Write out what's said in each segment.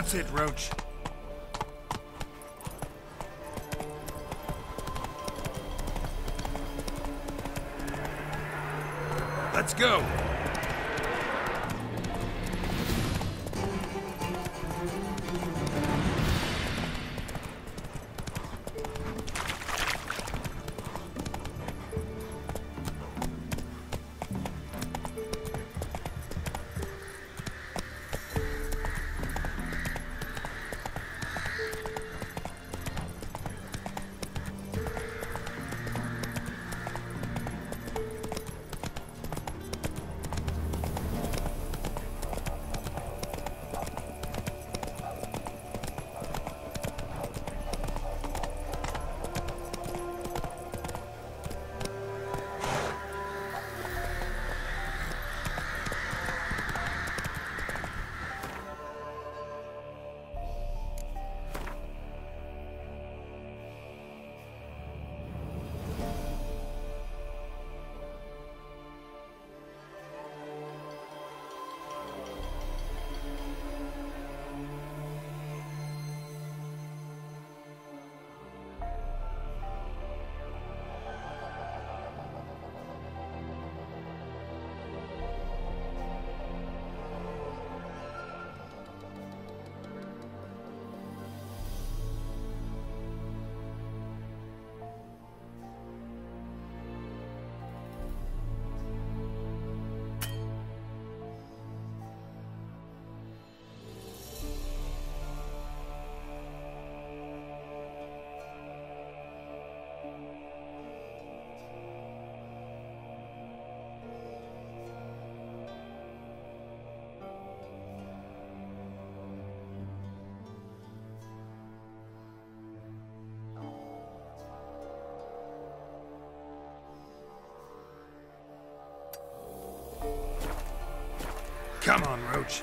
That's it, Roach. Let's go. Come on, Roach.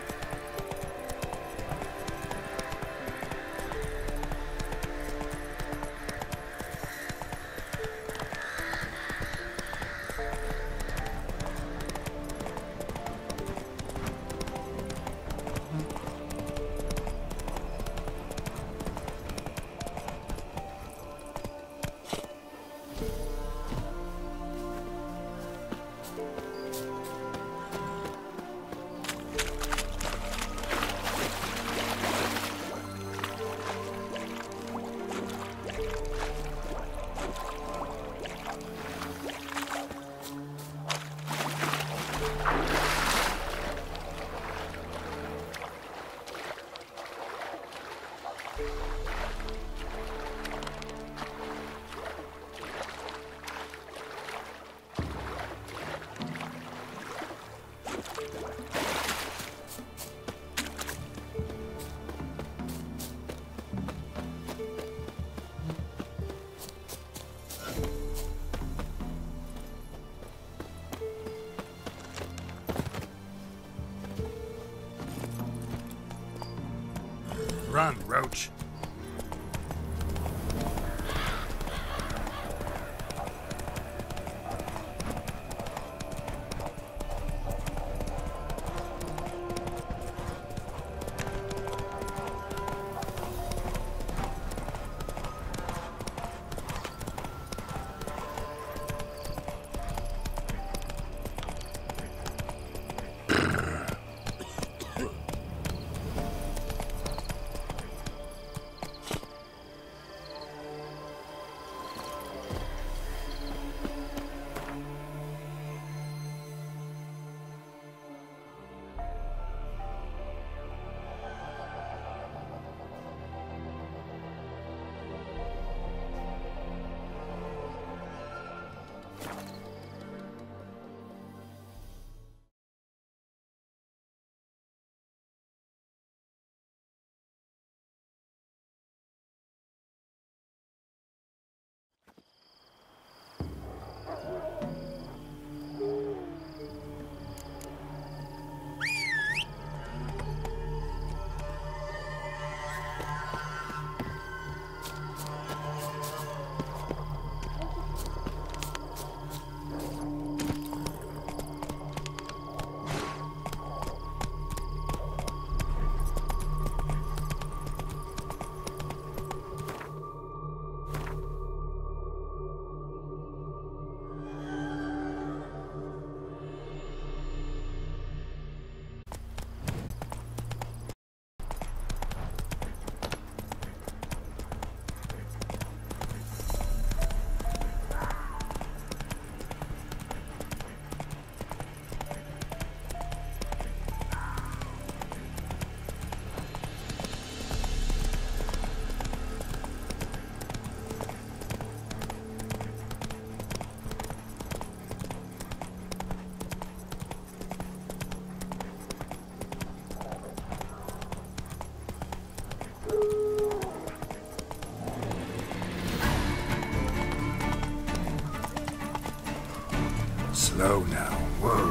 Slow now. Whoa.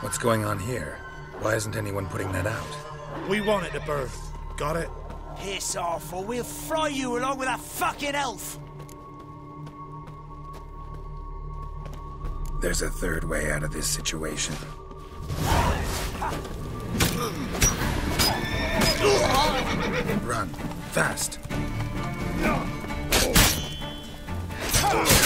What's going on here? Why isn't anyone putting that out? We want it to birth. Got it? Piss off, or we'll fry you along with that fucking elf! There's a third way out of this situation. Run. Fast. Hey, ya.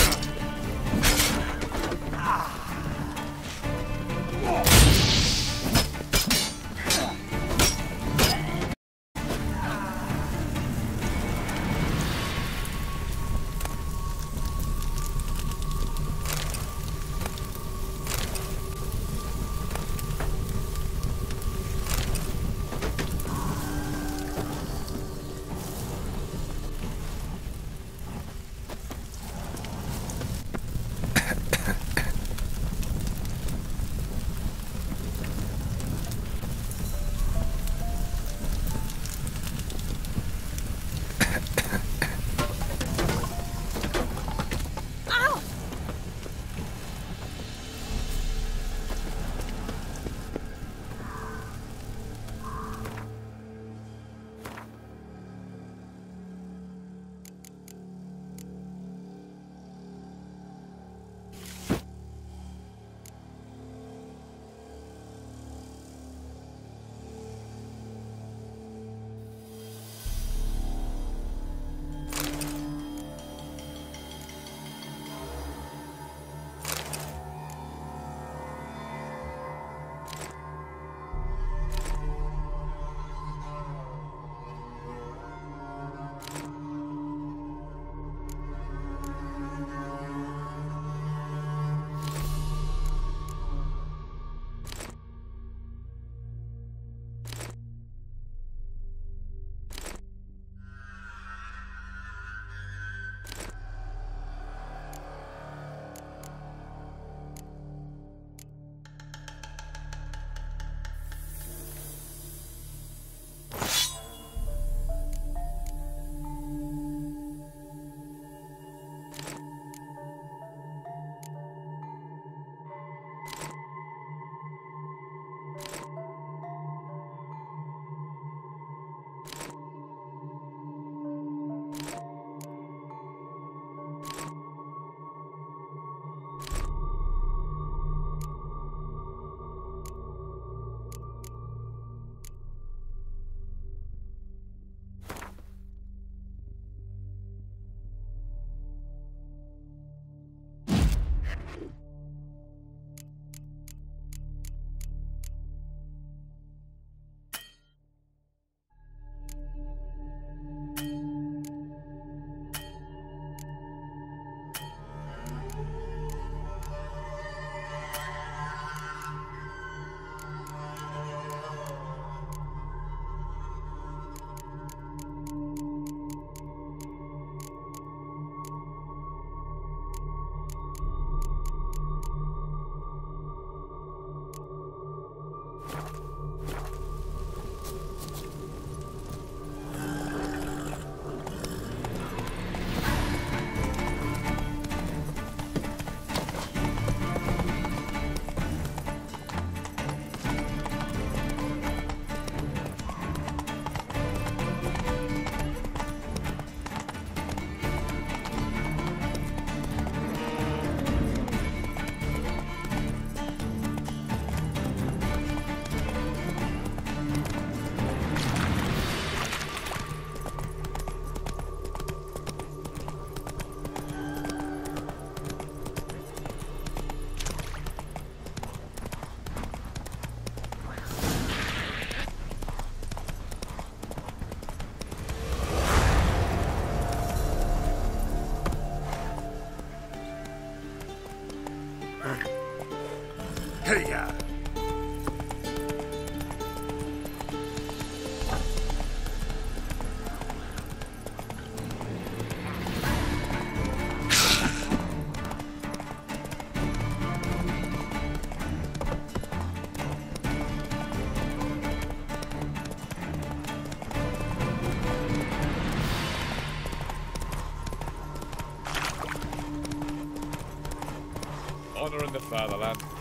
Honouring the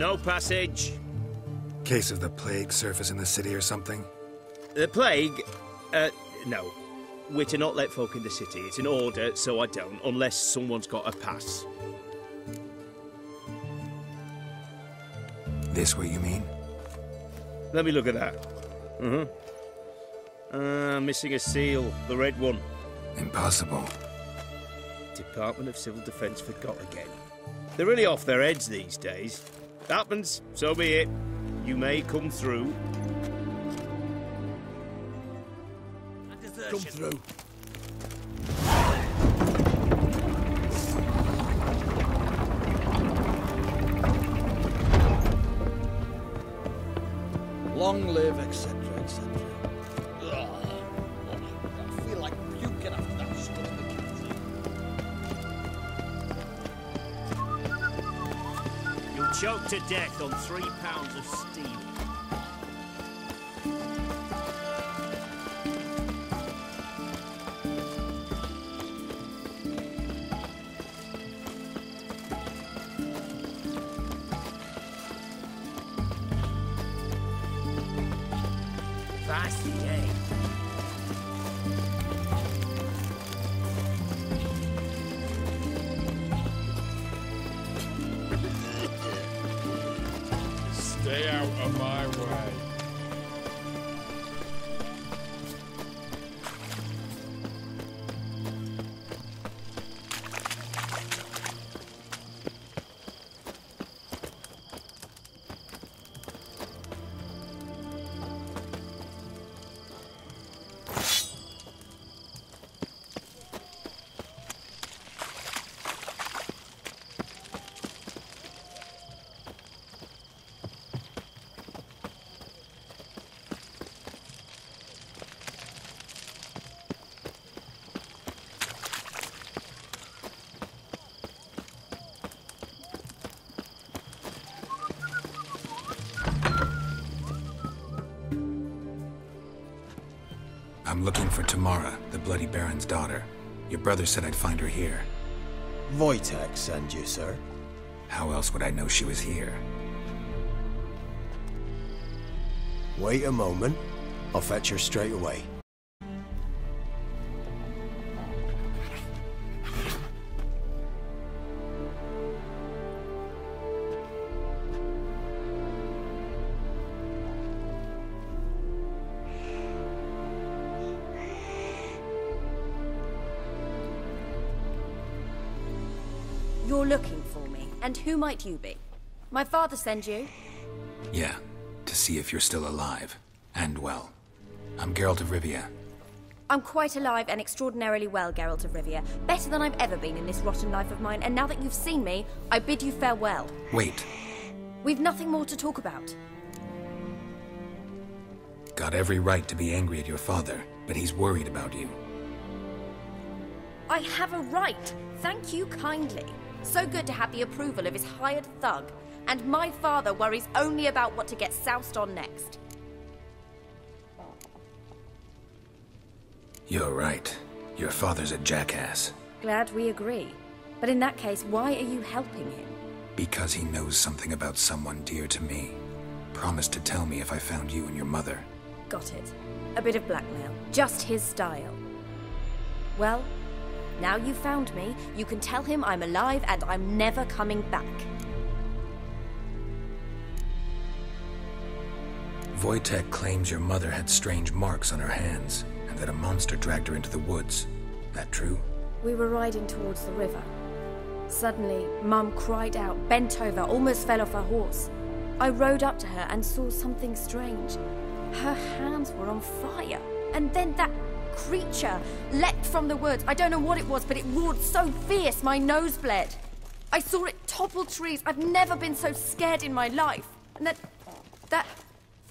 No passage. Case of the plague surface in the city or something? The plague? Uh, no. We're to not let folk in the city. It's an order, so I don't, unless someone's got a pass. This way, you mean? Let me look at that. Uh-huh. Uh, missing a seal. The red one. Impossible. Department of Civil Defence forgot again. They're really off their heads these days. Happens, so be it. You may come through. Come through. Death on three pounds of steel. I'm looking for Tamara, the Bloody Baron's daughter. Your brother said I'd find her here. Wojtek send you, sir. How else would I know she was here? Wait a moment. I'll fetch her straight away. You're looking for me, and who might you be? My father sent you? Yeah, to see if you're still alive. And well. I'm Geralt of Rivia. I'm quite alive and extraordinarily well, Geralt of Rivia. Better than I've ever been in this rotten life of mine, and now that you've seen me, I bid you farewell. Wait, We've nothing more to talk about. got every right to be angry at your father, but he's worried about you. I have a right. Thank you kindly. So good to have the approval of his hired thug. And my father worries only about what to get soused on next. You're right. Your father's a jackass. Glad we agree. But in that case, why are you helping him? Because he knows something about someone dear to me. Promised to tell me if I found you and your mother. Got it. A bit of blackmail. Just his style. Well, now you've found me, you can tell him I'm alive and I'm never coming back. Wojtek claims your mother had strange marks on her hands, and that a monster dragged her into the woods. That true? We were riding towards the river. Suddenly, Mum cried out, bent over, almost fell off her horse. I rode up to her and saw something strange. Her hands were on fire. And then that creature leapt from the woods. I don't know what it was, but it roared so fierce my nose bled. I saw it topple trees. I've never been so scared in my life. And that. that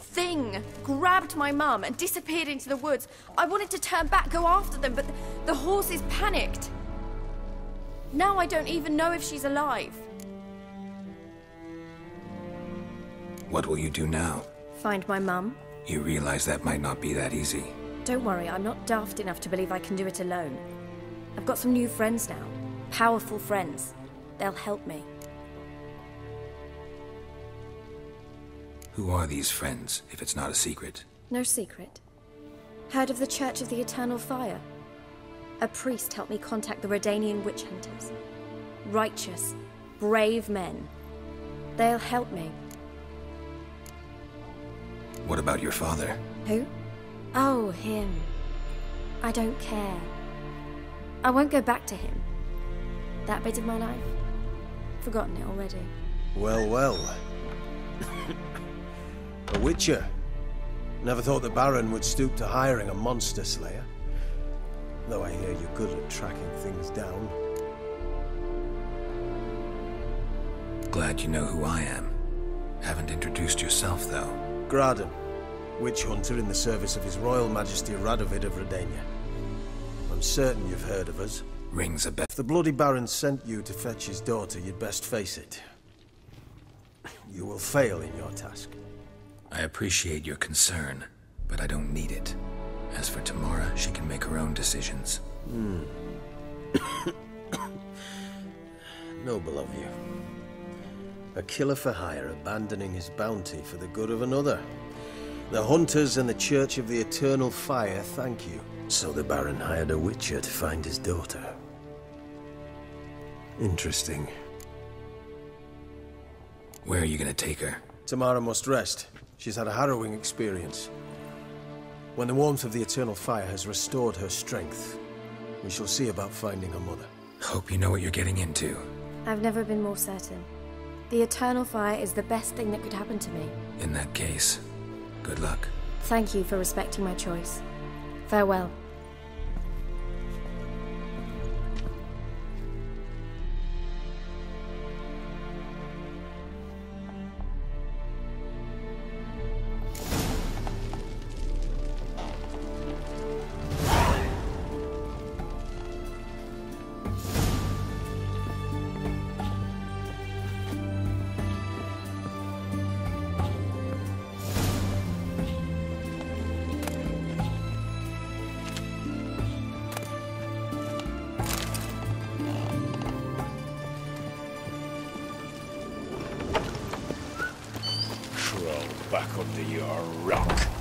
thing grabbed my mum and disappeared into the woods. I wanted to turn back, go after them, but the, the horses panicked. Now I don't even know if she's alive. What will you do now? Find my mum? You realize that might not be that easy. Don't worry, I'm not daft enough to believe I can do it alone. I've got some new friends now. Powerful friends. They'll help me. Who are these friends, if it's not a secret? No secret. Heard of the Church of the Eternal Fire? A priest helped me contact the Redanian witch hunters. Righteous, brave men. They'll help me. What about your father? Who? Oh, him. I don't care. I won't go back to him. That bit of my life? Forgotten it already. Well, well. a witcher. Never thought the Baron would stoop to hiring a monster slayer. Though I hear you're good at tracking things down. Glad you know who I am. Haven't introduced yourself, though. Graden, witch hunter in the service of His Royal Majesty Radovid of Redania. I'm certain you've heard of us. Rings a bell. If the Bloody Baron sent you to fetch his daughter, you'd best face it. You will fail in your task. I appreciate your concern, but I don't need it. As for Tamara, she can make her own decisions. Hmm. Noble of you. A killer for hire abandoning his bounty for the good of another. The hunters and the Church of the Eternal Fire thank you. So the Baron hired a witcher to find his daughter. Interesting. Where are you gonna take her? Tamara must rest. She's had a harrowing experience. When the warmth of the Eternal Fire has restored her strength, we shall see about finding her mother. Hope you know what you're getting into. I've never been more certain. The Eternal Fire is the best thing that could happen to me. In that case, good luck. Thank you for respecting my choice. Farewell. Back under your rock.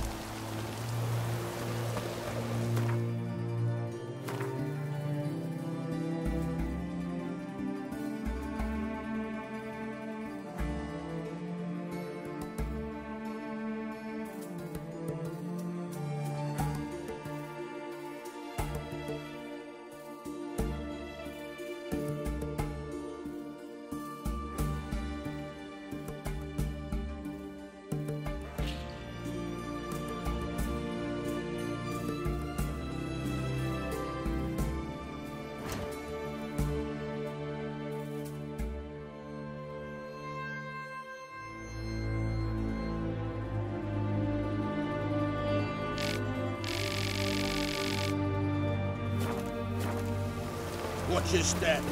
Your step.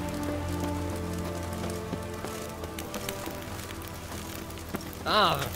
Ah,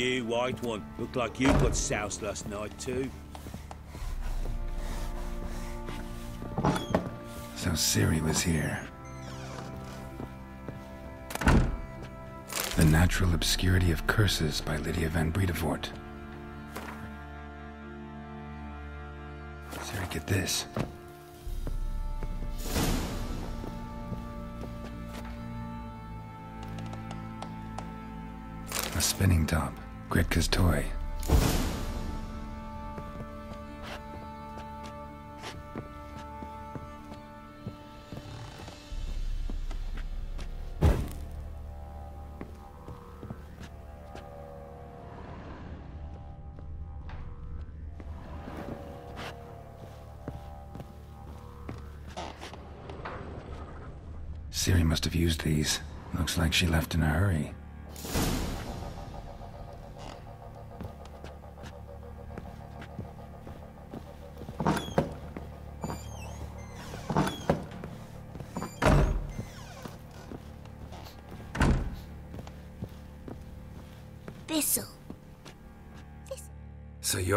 You, white one, look like you got soused last night too. So Ciri was here. The Natural Obscurity of Curses by Lydia van Bredevoort. Ciri, get this. A spinning top. Gretka's toy. Ciri must have used these. Looks like she left in a hurry.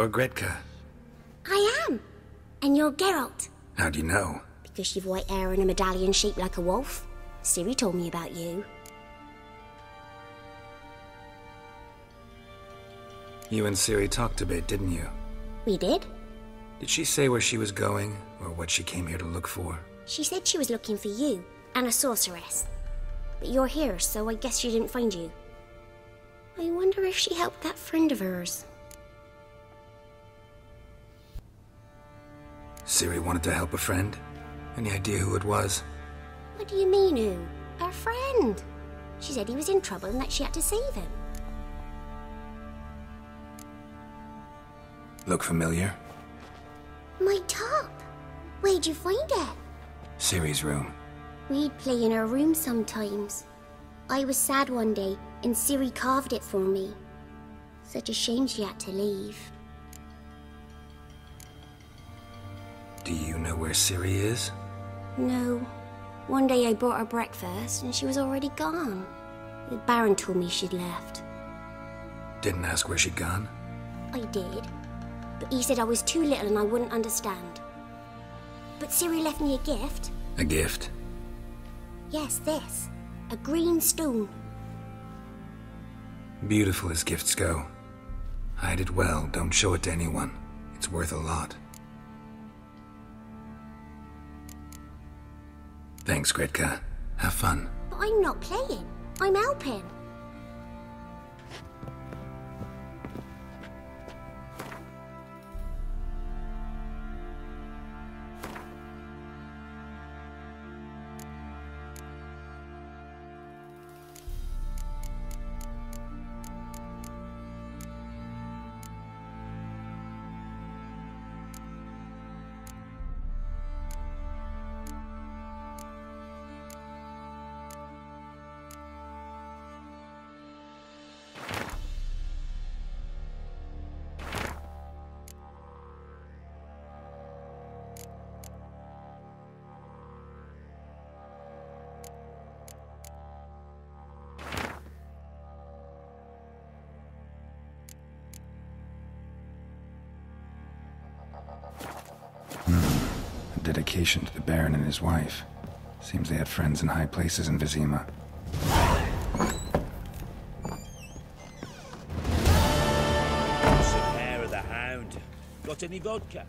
You're Gretka. I am. And you're Geralt. How do you know? Because you've white hair and a medallion shaped like a wolf. Ciri told me about you. You and Ciri talked a bit, didn't you? We did. Did she say where she was going, or what she came here to look for? She said she was looking for you and a sorceress. But you're here, so I guess she didn't find you. I wonder if she helped that friend of hers. Ciri wanted to help a friend? Any idea who it was? What do you mean, who? Her friend. She said he was in trouble and that she had to save him. Look familiar? My top. Where'd you find it? Ciri's room. We'd play in her room sometimes. I was sad one day, and Ciri carved it for me. Such a shame she had to leave. Know where Ciri is? No. One day I brought her breakfast, and she was already gone. The Baron told me she'd left. Didn't ask where she'd gone? I did. But he said I was too little and I wouldn't understand. But Ciri left me a gift. A gift? Yes, this. A green stone. Beautiful as gifts go. Hide it well, don't show it to anyone. It's worth a lot. Thanks, Gretka. Have fun. But I'm not playing. I'm helping. A dedication to the Baron and his wife. Seems they had friends in high places in Vizima. Hair of the hound. Got any vodka?